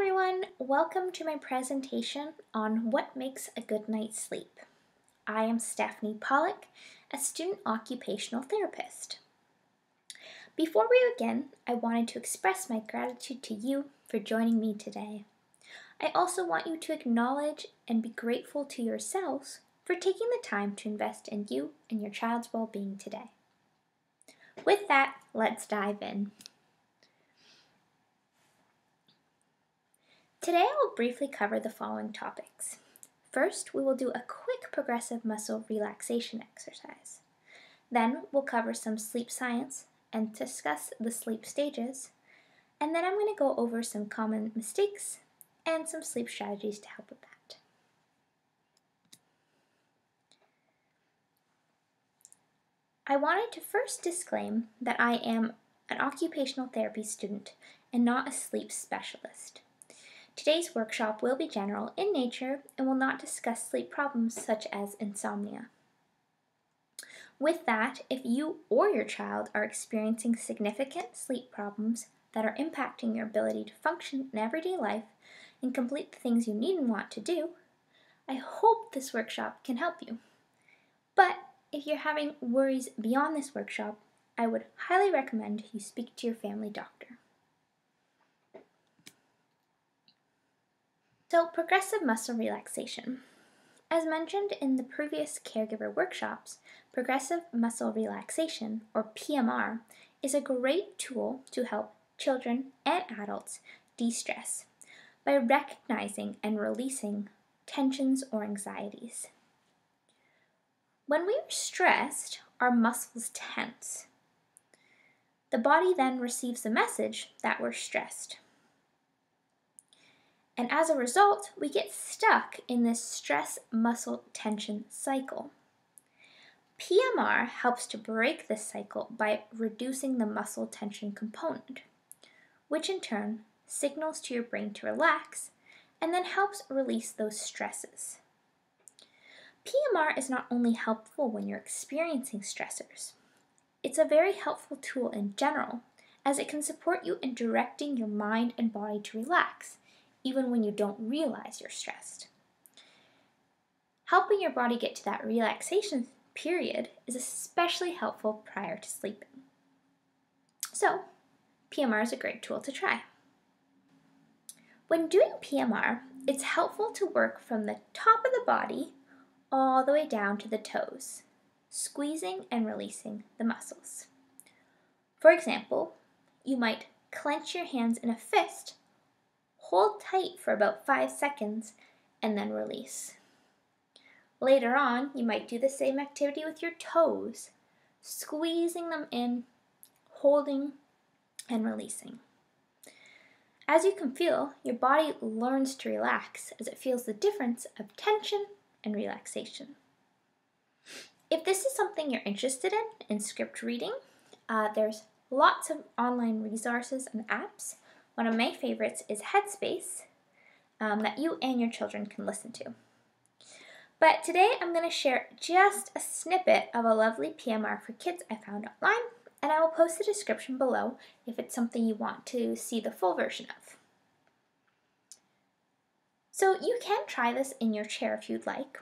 everyone, welcome to my presentation on what makes a good night's sleep. I am Stephanie Pollock, a student occupational therapist. Before we begin, I wanted to express my gratitude to you for joining me today. I also want you to acknowledge and be grateful to yourselves for taking the time to invest in you and your child's well being today. With that, let's dive in. Today I will briefly cover the following topics. First, we will do a quick progressive muscle relaxation exercise. Then we'll cover some sleep science and discuss the sleep stages. And then I'm going to go over some common mistakes and some sleep strategies to help with that. I wanted to first disclaim that I am an occupational therapy student and not a sleep specialist. Today's workshop will be general in nature and will not discuss sleep problems such as insomnia. With that, if you or your child are experiencing significant sleep problems that are impacting your ability to function in everyday life and complete the things you need and want to do, I hope this workshop can help you. But if you're having worries beyond this workshop, I would highly recommend you speak to your family doctor. So, progressive muscle relaxation. As mentioned in the previous caregiver workshops, progressive muscle relaxation, or PMR, is a great tool to help children and adults de stress by recognizing and releasing tensions or anxieties. When we are stressed, our muscles tense. The body then receives a message that we're stressed. And as a result, we get stuck in this stress muscle tension cycle. PMR helps to break this cycle by reducing the muscle tension component, which in turn signals to your brain to relax and then helps release those stresses. PMR is not only helpful when you're experiencing stressors, it's a very helpful tool in general as it can support you in directing your mind and body to relax even when you don't realize you're stressed. Helping your body get to that relaxation period is especially helpful prior to sleeping. So, PMR is a great tool to try. When doing PMR, it's helpful to work from the top of the body all the way down to the toes, squeezing and releasing the muscles. For example, you might clench your hands in a fist Hold tight for about 5 seconds and then release. Later on, you might do the same activity with your toes, squeezing them in, holding, and releasing. As you can feel, your body learns to relax as it feels the difference of tension and relaxation. If this is something you're interested in, in script reading, uh, there's lots of online resources and apps one of my favorites is Headspace um, that you and your children can listen to. But today I'm going to share just a snippet of a lovely PMR for kids I found online, and I will post the description below if it's something you want to see the full version of. So you can try this in your chair if you'd like,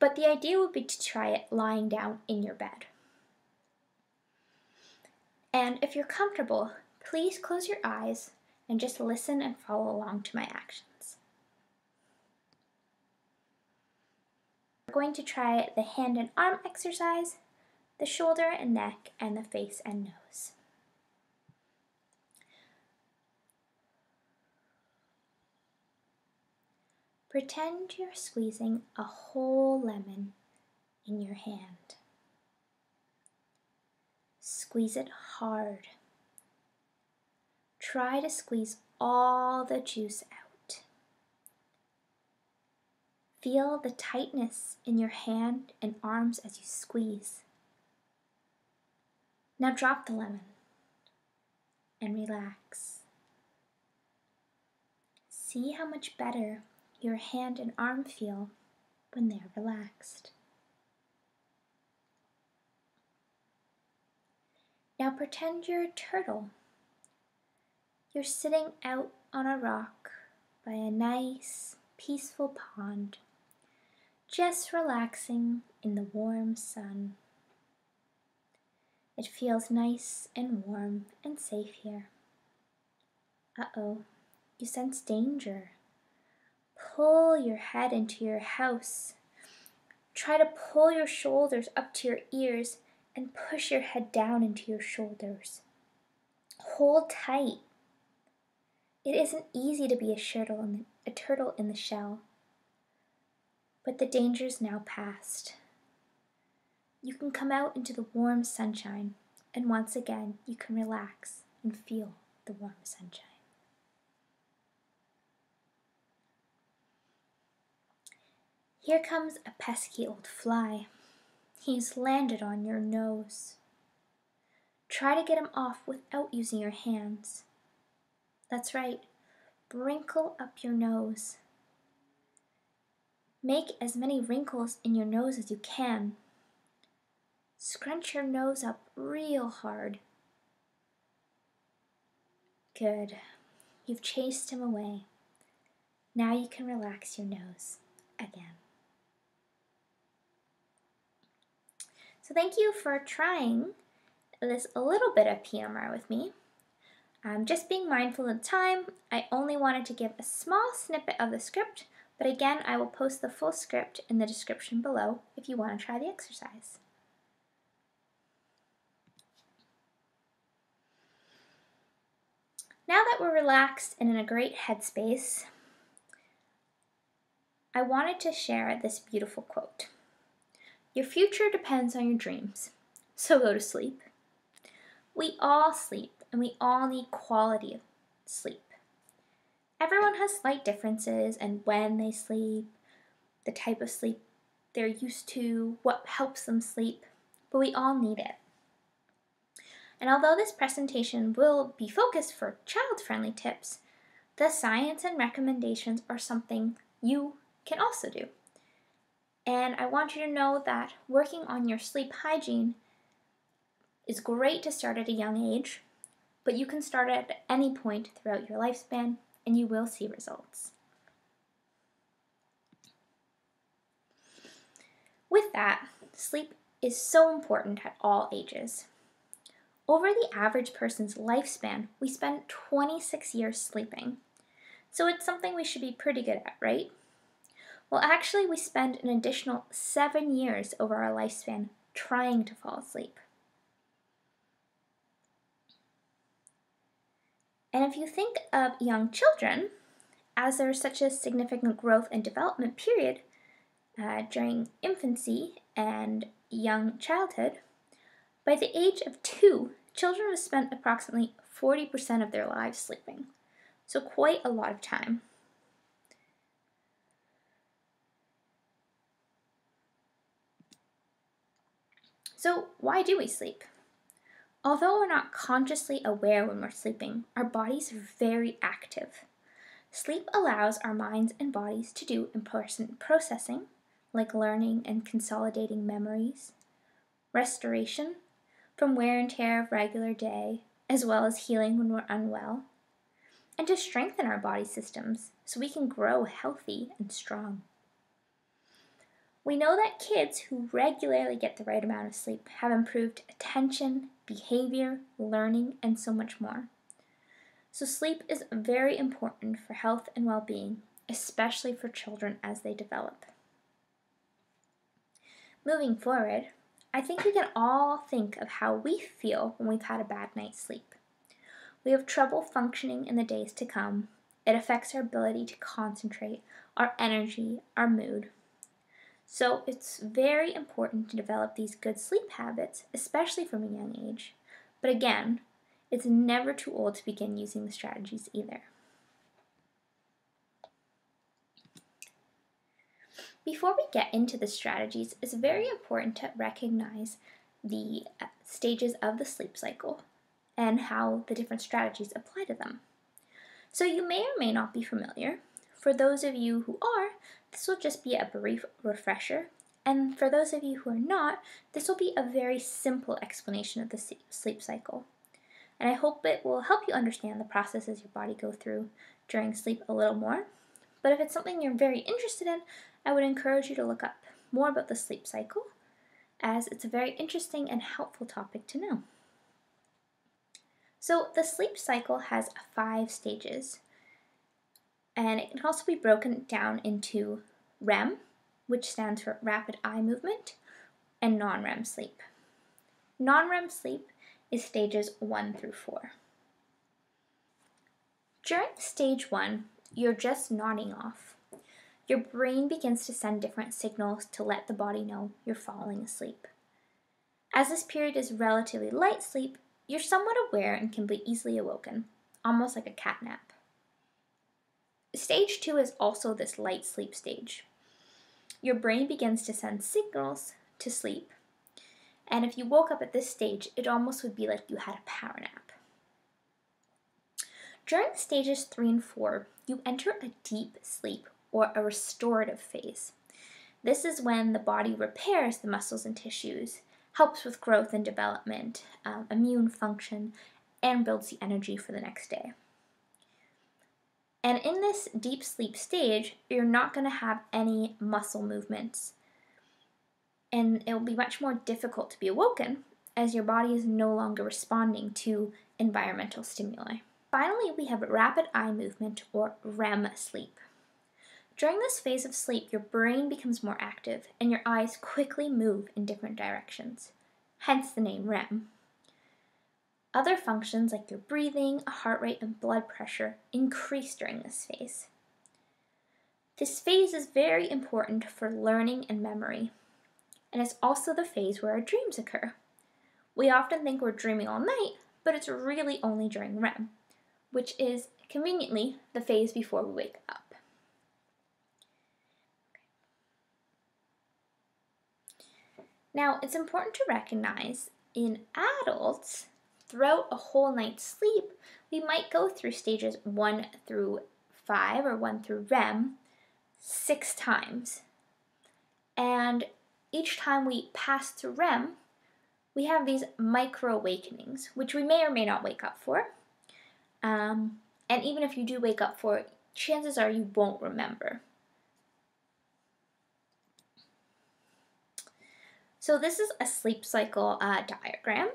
but the idea would be to try it lying down in your bed. And if you're comfortable, please close your eyes and just listen and follow along to my actions. We're going to try the hand and arm exercise, the shoulder and neck, and the face and nose. Pretend you're squeezing a whole lemon in your hand. Squeeze it hard. Try to squeeze all the juice out. Feel the tightness in your hand and arms as you squeeze. Now drop the lemon and relax. See how much better your hand and arm feel when they're relaxed. Now pretend you're a turtle you're sitting out on a rock by a nice, peaceful pond, just relaxing in the warm sun. It feels nice and warm and safe here. Uh oh, you sense danger. Pull your head into your house. Try to pull your shoulders up to your ears and push your head down into your shoulders. Hold tight. It isn't easy to be a turtle in the, a turtle in the shell, but the danger's now past. You can come out into the warm sunshine, and once again you can relax and feel the warm sunshine. Here comes a pesky old fly. He's landed on your nose. Try to get him off without using your hands. That's right, wrinkle up your nose. Make as many wrinkles in your nose as you can. Scrunch your nose up real hard. Good. You've chased him away. Now you can relax your nose again. So thank you for trying this little bit of PMR with me. Um, just being mindful of time, I only wanted to give a small snippet of the script, but again, I will post the full script in the description below if you want to try the exercise. Now that we're relaxed and in a great headspace, I wanted to share this beautiful quote. Your future depends on your dreams, so go to sleep. We all sleep, and we all need quality sleep. Everyone has slight differences in when they sleep, the type of sleep they're used to, what helps them sleep, but we all need it. And although this presentation will be focused for child friendly tips, the science and recommendations are something you can also do. And I want you to know that working on your sleep hygiene is great to start at a young age, but you can start at any point throughout your lifespan and you will see results. With that, sleep is so important at all ages. Over the average person's lifespan, we spend 26 years sleeping. So it's something we should be pretty good at, right? Well, actually, we spend an additional seven years over our lifespan trying to fall asleep. And if you think of young children, as there is such a significant growth and development period uh, during infancy and young childhood, by the age of two, children have spent approximately 40% of their lives sleeping, so quite a lot of time. So, why do we sleep? Although we're not consciously aware when we're sleeping, our bodies are very active. Sleep allows our minds and bodies to do important processing, like learning and consolidating memories, restoration from wear and tear of regular day, as well as healing when we're unwell, and to strengthen our body systems so we can grow healthy and strong. We know that kids who regularly get the right amount of sleep have improved attention, behavior, learning, and so much more. So, sleep is very important for health and well being, especially for children as they develop. Moving forward, I think we can all think of how we feel when we've had a bad night's sleep. We have trouble functioning in the days to come. It affects our ability to concentrate, our energy, our mood, so it's very important to develop these good sleep habits, especially from a young age. But again, it's never too old to begin using the strategies either. Before we get into the strategies, it's very important to recognize the uh, stages of the sleep cycle and how the different strategies apply to them. So you may or may not be familiar. For those of you who are, this will just be a brief refresher, and for those of you who are not, this will be a very simple explanation of the sleep cycle. and I hope it will help you understand the processes your body go through during sleep a little more. But if it's something you're very interested in, I would encourage you to look up more about the sleep cycle, as it's a very interesting and helpful topic to know. So, the sleep cycle has five stages, and it can also be broken down into REM, which stands for rapid eye movement, and non REM sleep. Non REM sleep is stages 1 through 4. During stage 1, you're just nodding off. Your brain begins to send different signals to let the body know you're falling asleep. As this period is relatively light sleep, you're somewhat aware and can be easily awoken, almost like a cat nap. Stage 2 is also this light sleep stage. Your brain begins to send signals to sleep, and if you woke up at this stage, it almost would be like you had a power nap. During stages 3 and 4, you enter a deep sleep or a restorative phase. This is when the body repairs the muscles and tissues, helps with growth and development, um, immune function, and builds the energy for the next day. And in this deep sleep stage, you're not going to have any muscle movements. And it will be much more difficult to be awoken as your body is no longer responding to environmental stimuli. Finally, we have rapid eye movement or REM sleep. During this phase of sleep, your brain becomes more active and your eyes quickly move in different directions, hence the name REM. Other functions like your breathing, heart rate, and blood pressure increase during this phase. This phase is very important for learning and memory, and it's also the phase where our dreams occur. We often think we're dreaming all night, but it's really only during REM which is conveniently the phase before we wake up. Now, it's important to recognize in adults, throughout a whole night's sleep, we might go through stages 1 through 5 or 1 through REM six times. And each time we pass through REM, we have these micro awakenings, which we may or may not wake up for. Um, and even if you do wake up for it, chances are you won't remember. So this is a sleep cycle uh, diagram.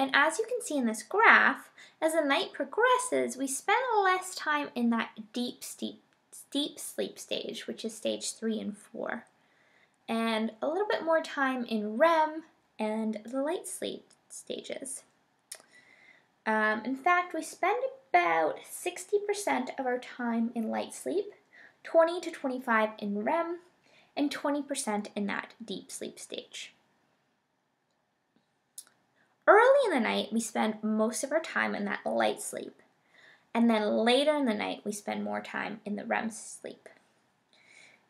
And as you can see in this graph, as the night progresses, we spend less time in that deep, steep, deep sleep stage, which is stage three and four, and a little bit more time in REM and the light sleep stages. Um, in fact, we spend about 60% of our time in light sleep, 20 to 25 in REM, and 20% in that deep sleep stage. Early in the night, we spend most of our time in that light sleep, and then later in the night, we spend more time in the REM sleep.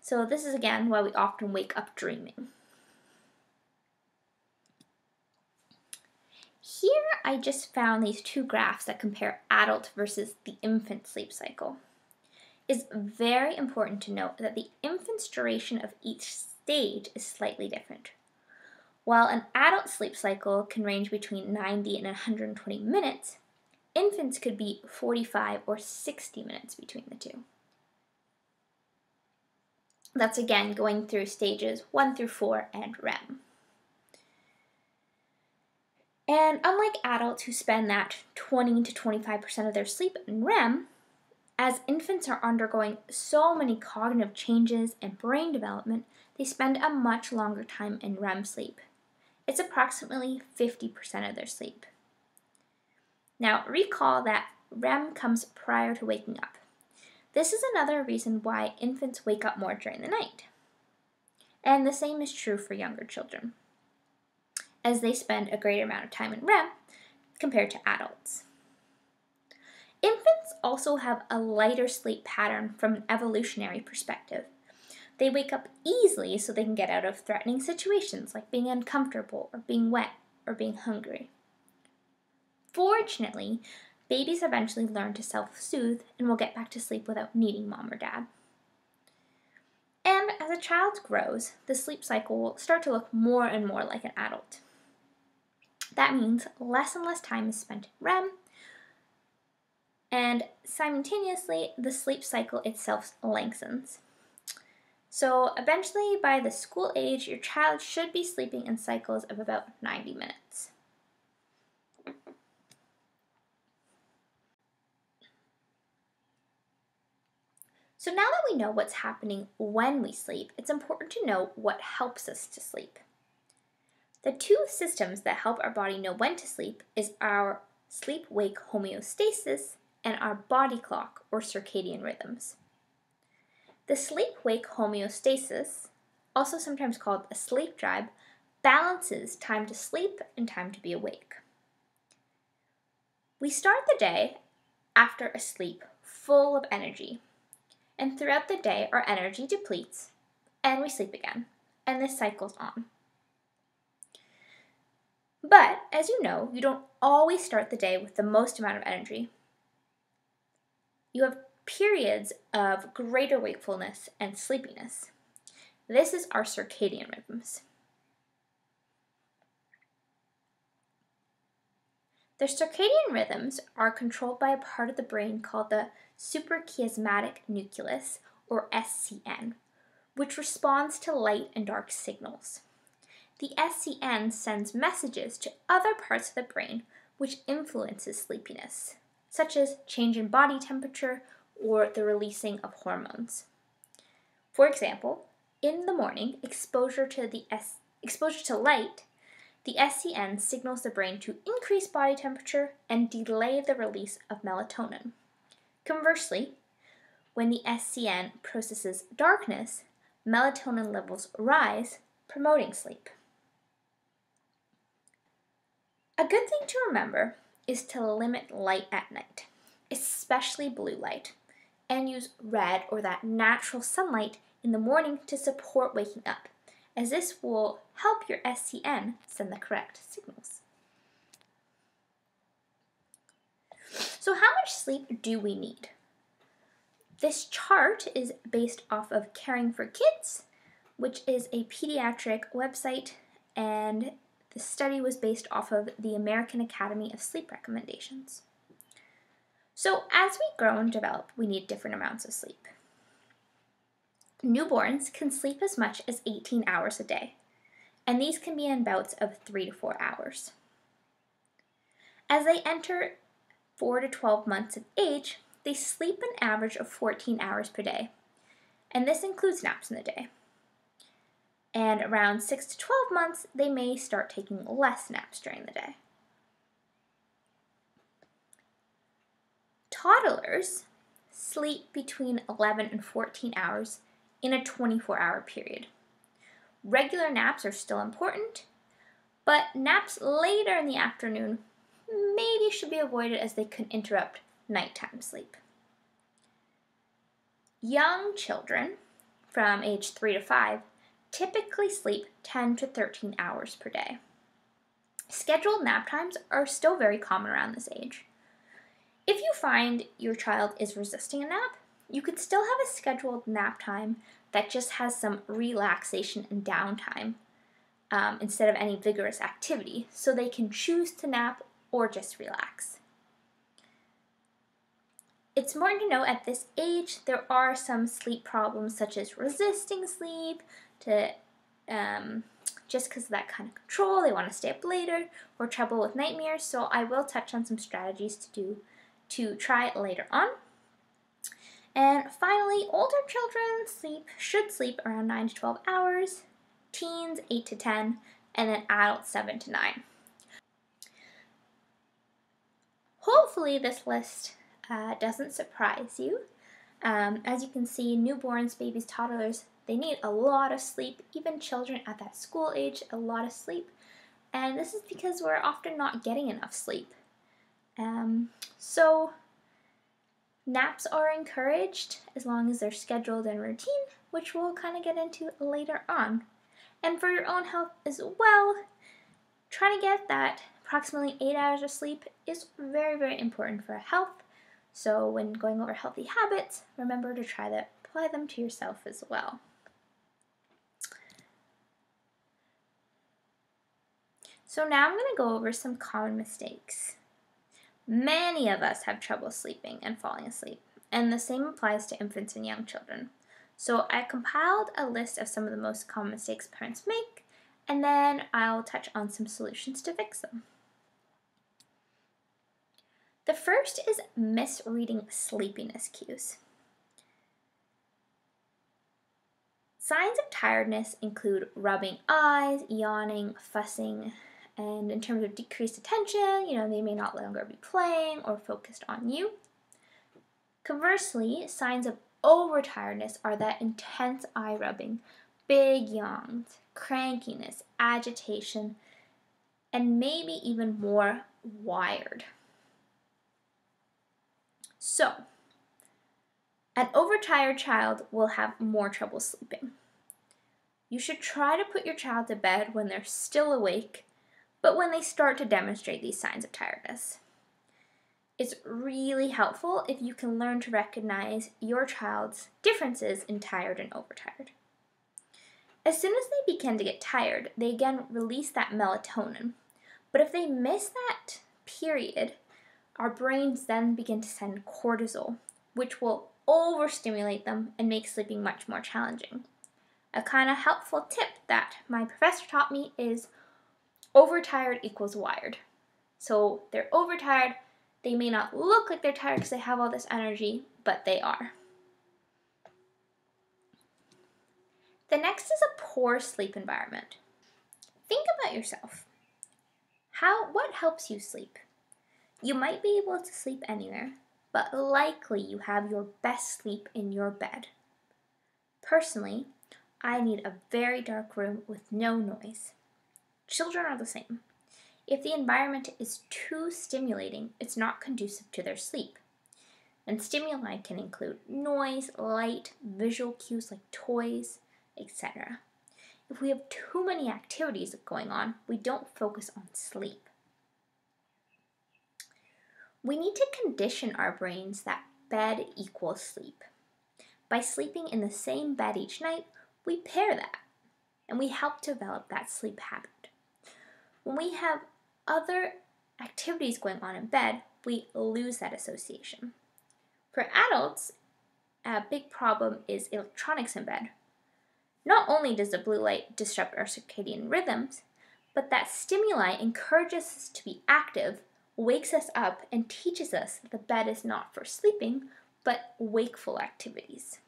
So, this is again why we often wake up dreaming. Here I just found these two graphs that compare adult versus the infant sleep cycle. It's very important to note that the infant's duration of each stage is slightly different. While an adult sleep cycle can range between 90 and 120 minutes, infants could be 45 or 60 minutes between the two. That's again going through stages 1 through 4 and REM. And unlike adults who spend that 20 to 25% of their sleep in REM, as infants are undergoing so many cognitive changes and brain development, they spend a much longer time in REM sleep. It's approximately 50% of their sleep. Now, recall that REM comes prior to waking up. This is another reason why infants wake up more during the night. And the same is true for younger children as they spend a greater amount of time in REM compared to adults. Infants also have a lighter sleep pattern from an evolutionary perspective. They wake up easily so they can get out of threatening situations like being uncomfortable or being wet or being hungry. Fortunately, babies eventually learn to self soothe and will get back to sleep without needing mom or dad. And as a child grows, the sleep cycle will start to look more and more like an adult. That means less and less time is spent in REM and simultaneously, the sleep cycle itself lengthens. So, eventually, by the school age, your child should be sleeping in cycles of about 90 minutes. So, now that we know what's happening when we sleep, it's important to know what helps us to sleep. The two systems that help our body know when to sleep is our sleep wake homeostasis and our body clock or circadian rhythms. The sleep wake homeostasis, also sometimes called a sleep drive, balances time to sleep and time to be awake. We start the day after a sleep full of energy, and throughout the day, our energy depletes and we sleep again, and this cycles on. But as you know, you don't always start the day with the most amount of energy you have periods of greater wakefulness and sleepiness. This is our circadian rhythms. The circadian rhythms are controlled by a part of the brain called the suprachiasmatic nucleus, or SCN, which responds to light and dark signals. The SCN sends messages to other parts of the brain which influences sleepiness such as change in body temperature or the releasing of hormones. For example, in the morning, exposure to the S- exposure to light, the SCN signals the brain to increase body temperature and delay the release of melatonin. Conversely, when the SCN processes darkness, melatonin levels rise, promoting sleep. A good thing to remember is to limit light at night, especially blue light, and use red or that natural sunlight in the morning to support waking up, as this will help your SCN send the correct signals. So, how much sleep do we need? This chart is based off of Caring for Kids, which is a pediatric website, and the study was based off of the American Academy of Sleep recommendations. So, as we grow and develop, we need different amounts of sleep. Newborns can sleep as much as 18 hours a day, and these can be in bouts of 3 to 4 hours. As they enter 4 to 12 months of age, they sleep an average of 14 hours per day, and this includes naps in the day and around 6 to 12 months, they may start taking less naps during the day. Toddlers sleep between 11 and 14 hours in a 24 hour period. Regular naps are still important, but naps later in the afternoon maybe should be avoided as they can interrupt nighttime sleep. Young children from age 3 to 5 typically sleep 10 to 13 hours per day. Scheduled nap times are still very common around this age. If you find your child is resisting a nap, you could still have a scheduled nap time that just has some relaxation and downtime um, instead of any vigorous activity, so they can choose to nap or just relax. It's important to know at this age there are some sleep problems such as resisting sleep, to um, just because of that kind of control, they want to stay up later, or trouble with nightmares. So I will touch on some strategies to do to try later on. And finally, older children sleep should sleep around 9 to 12 hours, teens 8 to 10, and then adults 7 to 9. Hopefully, this list uh, doesn't surprise you. Um, as you can see, newborns, babies, toddlers, they need a lot of sleep. Even children at that school age, a lot of sleep. And this is because we're often not getting enough sleep. Um, so, naps are encouraged as long as they're scheduled and routine, which we'll kind of get into later on. And for your own health as well, trying to get that approximately eight hours of sleep is very, very important for health. So, when going over healthy habits, remember to try to apply them to yourself as well. So now I'm going to go over some common mistakes. Many of us have trouble sleeping and falling asleep, and the same applies to infants and young children. So I compiled a list of some of the most common mistakes parents make, and then I'll touch on some solutions to fix them. The first is misreading sleepiness cues. Signs of tiredness include rubbing eyes, yawning, fussing, and in terms of decreased attention, you know, they may not longer be playing or focused on you. Conversely, signs of overtiredness are that intense eye rubbing, big yawns, crankiness, agitation, and maybe even more wired. So, an overtired child will have more trouble sleeping. You should try to put your child to bed when they're still awake, but when they start to demonstrate these signs of tiredness. It's really helpful if you can learn to recognize your child's differences in tired and overtired. As soon as they begin to get tired, they again release that melatonin. But if they miss that period, our brains then begin to send cortisol, which will overstimulate them and make sleeping much more challenging. A kind of helpful tip that my professor taught me is overtired equals wired. So they're overtired, they may not look like they're tired because they have all this energy, but they are. The next is a poor sleep environment. Think about yourself. How what helps you sleep? You might be able to sleep anywhere, but likely you have your best sleep in your bed. Personally, I need a very dark room with no noise. Children are the same. If the environment is too stimulating, it's not conducive to their sleep. And stimuli can include noise, light, visual cues like toys, etc. If we have too many activities going on, we don't focus on sleep. We need to condition our brains that bed equals sleep. By sleeping in the same bed each night, we pair that and we help develop that sleep habit. When we have other activities going on in bed, we lose that association. For adults, a big problem is electronics in bed. Not only does the blue light disrupt our circadian rhythms, but that stimuli encourages us to be active wakes us up and teaches us that the bed is not for sleeping, but wakeful activities.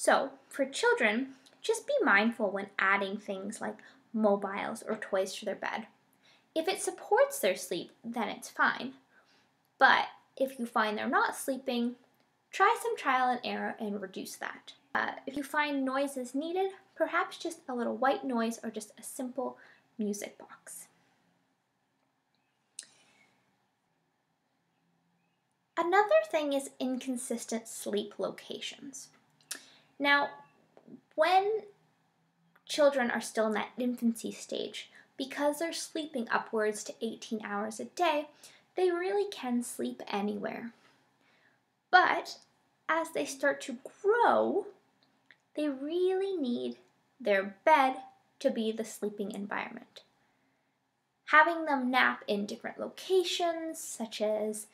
So, for children, just be mindful when adding things like mobiles or toys to their bed. If it supports their sleep, then it's fine. But if you find they're not sleeping, try some trial and error and reduce that. Uh, if you find noise is needed, perhaps just a little white noise or just a simple music box. Another thing is inconsistent sleep locations. Now, when children are still in that infancy stage, because they're sleeping upwards to 18 hours a day, they really can sleep anywhere. But as they start to grow, they really need their bed to be the sleeping environment. Having them nap in different locations, such as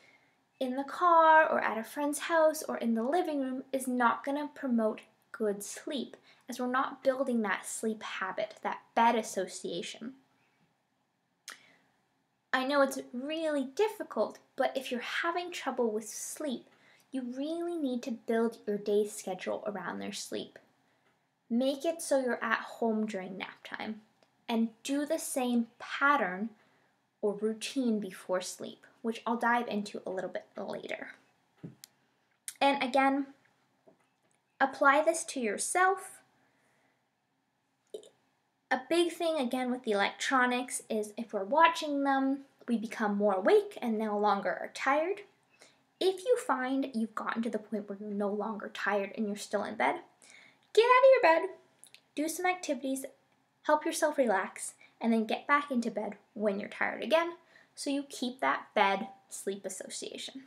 in the car or at a friend's house or in the living room, is not going to promote good sleep as we're not building that sleep habit, that bed association. I know it's really difficult, but if you're having trouble with sleep, you really need to build your day schedule around their sleep. Make it so you're at home during nap time and do the same pattern or routine before sleep, which I'll dive into a little bit later. And again, apply this to yourself. A big thing again with the electronics is if we're watching them, we become more awake and no longer are tired. If you find you've gotten to the point where you're no longer tired and you're still in bed, Get out of your bed, do some activities, help yourself relax, and then get back into bed when you're tired again so you keep that bed sleep association.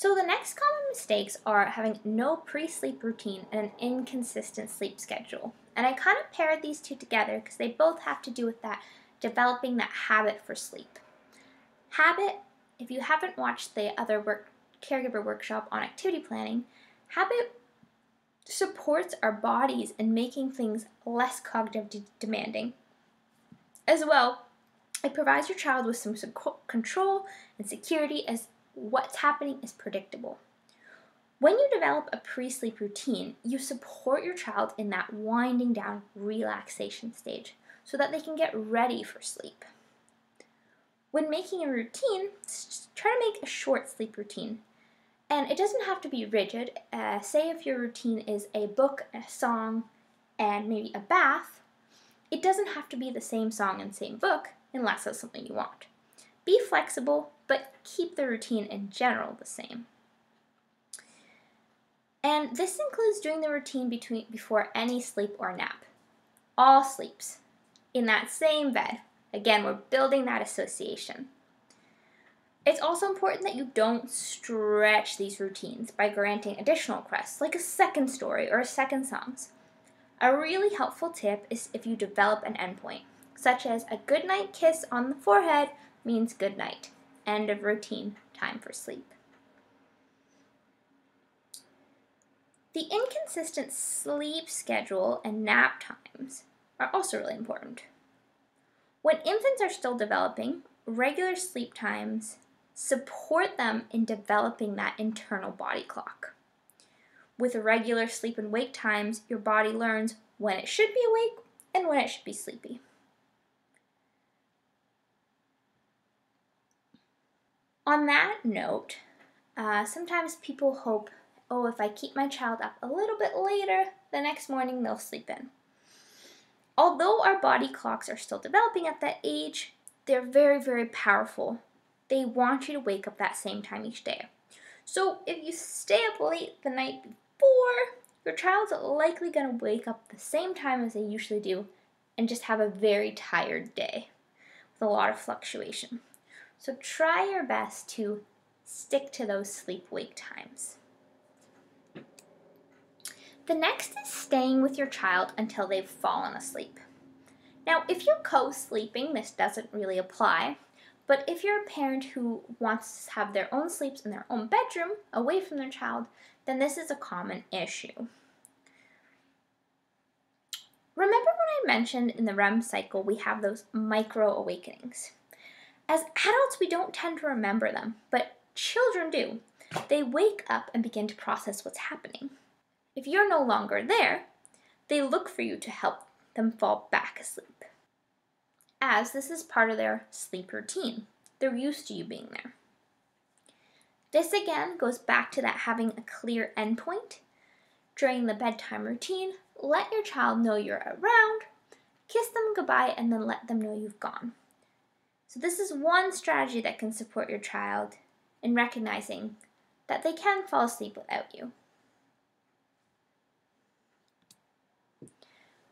So, the next common mistakes are having no pre sleep routine and an inconsistent sleep schedule. And I kind of paired these two together because they both have to do with that developing that habit for sleep. Habit, if you haven't watched the other work caregiver workshop on activity planning, habit supports our bodies in making things less cognitively demanding. As well, it provides your child with some control and security as what's happening is predictable. When you develop a pre sleep routine, you support your child in that winding down relaxation stage so that they can get ready for sleep. When making a routine, try to make a short sleep routine. And it doesn't have to be rigid. Uh, say if your routine is a book, a song, and maybe a bath, it doesn't have to be the same song and same book unless that's something you want. Be flexible, but keep the routine in general the same. And this includes doing the routine between, before any sleep or nap. All sleeps in that same bed. Again, we're building that association. It's also important that you don't stretch these routines by granting additional requests, like a second story or a second songs. A really helpful tip is if you develop an endpoint, such as a goodnight kiss on the forehead means good night. End of routine, time for sleep. The inconsistent sleep schedule and nap times are also really important. When infants are still developing, regular sleep times support them in developing that internal body clock. With regular sleep and wake times, your body learns when it should be awake and when it should be sleepy. On that note, uh, sometimes people hope oh, if I keep my child up a little bit later, the next morning they'll sleep in. Although our body clocks are still developing at that age, they're very, very powerful. They want you to wake up that same time each day. So if you stay up late the night before, your child's likely going to wake up the same time as they usually do and just have a very tired day with a lot of fluctuation. So try your best to stick to those sleep wake times. The next is staying with your child until they've fallen asleep. Now, if you're co sleeping, this doesn't really apply, but if you're a parent who wants to have their own sleeps in their own bedroom away from their child, then this is a common issue. Remember when I mentioned in the REM cycle we have those micro awakenings? As adults, we don't tend to remember them, but children do. They wake up and begin to process what's happening. If you're no longer there, they look for you to help them fall back asleep. As this is part of their sleep routine, they're used to you being there. This again goes back to that having a clear endpoint. During the bedtime routine, let your child know you're around, kiss them goodbye, and then let them know you've gone. So, this is one strategy that can support your child in recognizing that they can fall asleep without you.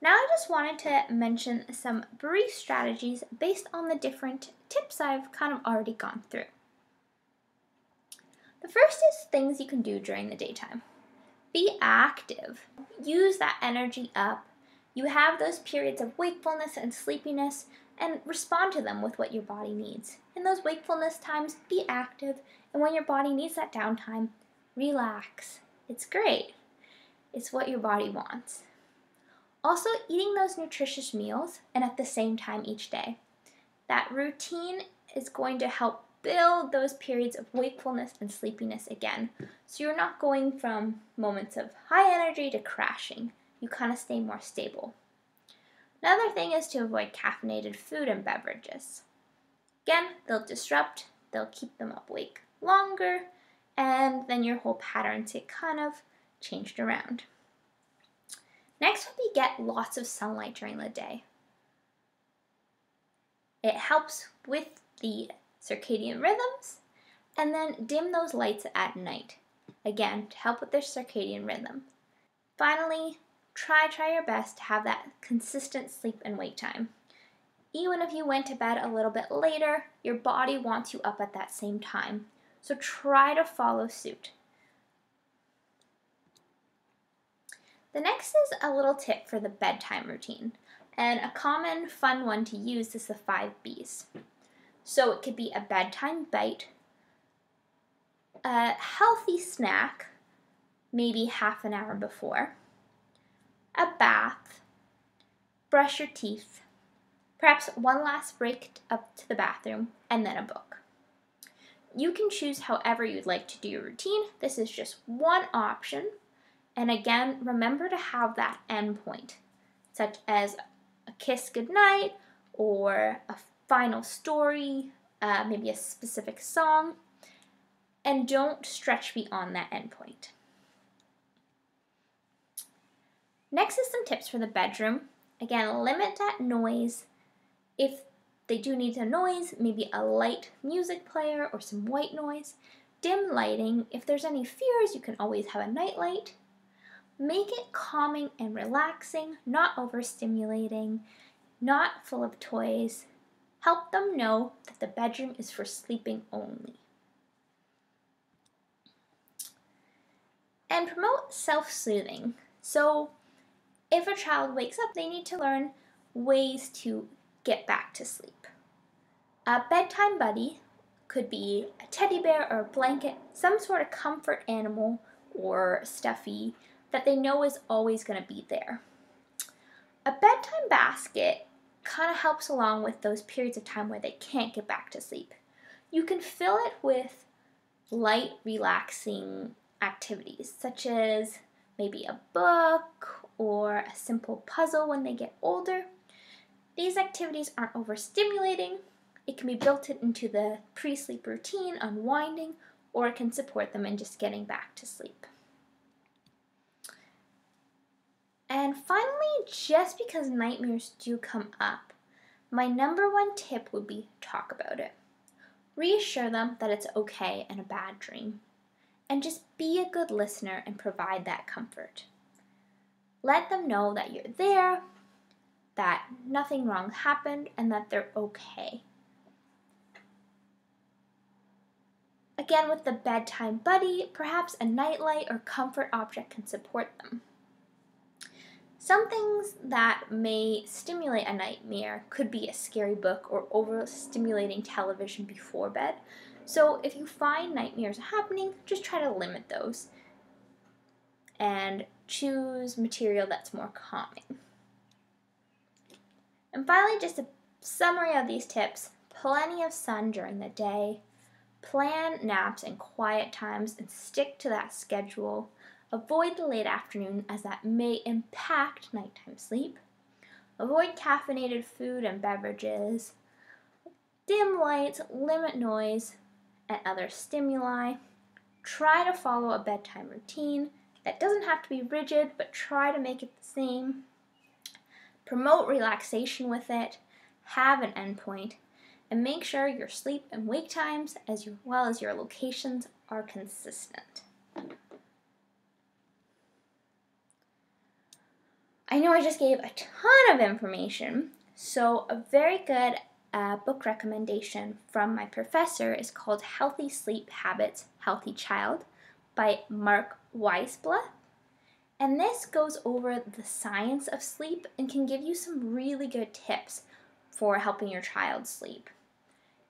Now I just wanted to mention some brief strategies based on the different tips I've kind of already gone through. The first is things you can do during the daytime. Be active. Use that energy up. You have those periods of wakefulness and sleepiness and respond to them with what your body needs. In those wakefulness times, be active, and when your body needs that downtime, relax. It's great. It's what your body wants. Also, eating those nutritious meals and at the same time each day. That routine is going to help build those periods of wakefulness and sleepiness again. So you're not going from moments of high energy to crashing. You kind of stay more stable. Another thing is to avoid caffeinated food and beverages. Again, they'll disrupt, they'll keep them awake longer, and then your whole patterns get kind of changed around. Next would be get lots of sunlight during the day. It helps with the circadian rhythms and then dim those lights at night. Again, to help with their circadian rhythm. Finally, try try your best to have that consistent sleep and wake time. Even if you went to bed a little bit later, your body wants you up at that same time. So try to follow suit. The next is a little tip for the bedtime routine. And a common fun one to use is the five B's. So it could be a bedtime bite, a healthy snack, maybe half an hour before, a bath, brush your teeth, perhaps one last break up to the bathroom, and then a book. You can choose however you'd like to do your routine. This is just one option. And again, remember to have that endpoint, such as a kiss goodnight or a final story, uh, maybe a specific song, and don't stretch beyond that endpoint. Next is some tips for the bedroom. Again, limit that noise. If they do need a noise, maybe a light music player or some white noise. Dim lighting. If there's any fears, you can always have a night light. Make it calming and relaxing, not overstimulating, not full of toys. Help them know that the bedroom is for sleeping only. And promote self soothing. So, if a child wakes up, they need to learn ways to get back to sleep. A bedtime buddy could be a teddy bear or a blanket, some sort of comfort animal or stuffy that they know is always going to be there. A bedtime basket kind of helps along with those periods of time where they can't get back to sleep. You can fill it with light, relaxing activities, such as maybe a book or a simple puzzle when they get older. These activities aren't overstimulating. It can be built into the pre sleep routine, unwinding, or it can support them in just getting back to sleep. And finally, just because nightmares do come up, my number one tip would be talk about it. Reassure them that it's okay and a bad dream. And just be a good listener and provide that comfort. Let them know that you're there, that nothing wrong happened, and that they're okay. Again, with the bedtime buddy, perhaps a nightlight or comfort object can support them. Some things that may stimulate a nightmare could be a scary book or overstimulating television before bed. So if you find nightmares happening, just try to limit those and choose material that's more calming. And finally, just a summary of these tips plenty of sun during the day, plan naps and quiet times, and stick to that schedule. Avoid the late afternoon as that may impact nighttime sleep. Avoid caffeinated food and beverages. Dim lights, limit noise, and other stimuli. Try to follow a bedtime routine that doesn't have to be rigid, but try to make it the same. Promote relaxation with it. Have an endpoint. And make sure your sleep and wake times, as well as your locations, are consistent. I know I just gave a ton of information, so a very good uh, book recommendation from my professor is called Healthy Sleep Habits, Healthy Child by Marc Weissbluth. And this goes over the science of sleep and can give you some really good tips for helping your child sleep.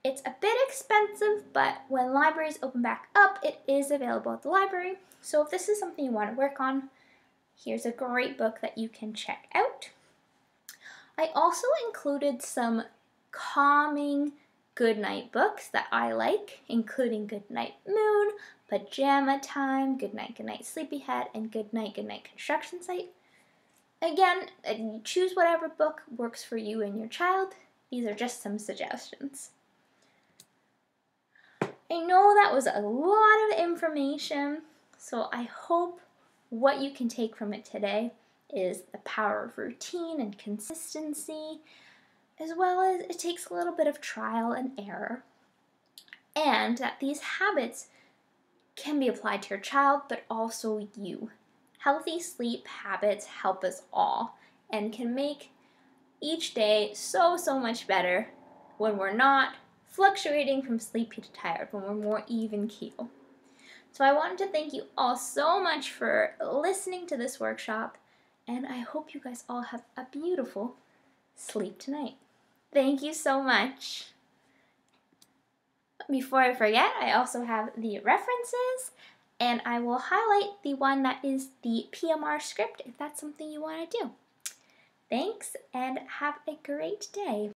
It's a bit expensive, but when libraries open back up, it is available at the library. So if this is something you want to work on, Here's a great book that you can check out. I also included some calming goodnight books that I like, including Goodnight Moon, Pajama Time, Goodnight Goodnight Sleepyhead, and good night, good night, Construction Site. Again, uh, choose whatever book works for you and your child. These are just some suggestions. I know that was a lot of information, so I hope what you can take from it today is the power of routine and consistency, as well as it takes a little bit of trial and error, and that these habits can be applied to your child, but also you. Healthy sleep habits help us all and can make each day so, so much better when we're not fluctuating from sleepy to tired, when we're more even keel. So I wanted to thank you all so much for listening to this workshop and I hope you guys all have a beautiful sleep tonight. Thank you so much. Before I forget, I also have the references and I will highlight the one that is the PMR script if that's something you want to do. Thanks and have a great day.